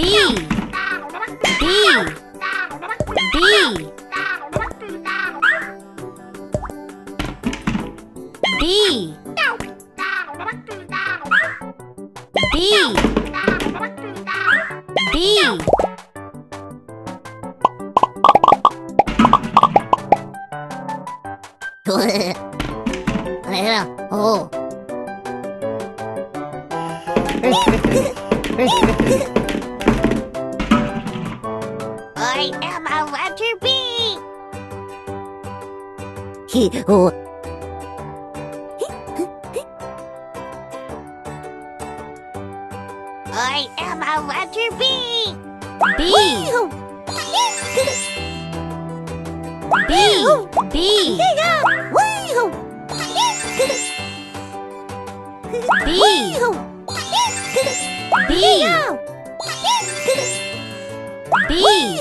B. B. B. B. B. B. 오. Oh. I am a letter B. He, oh. I am a letter B. B. B. B. B. B. B bee.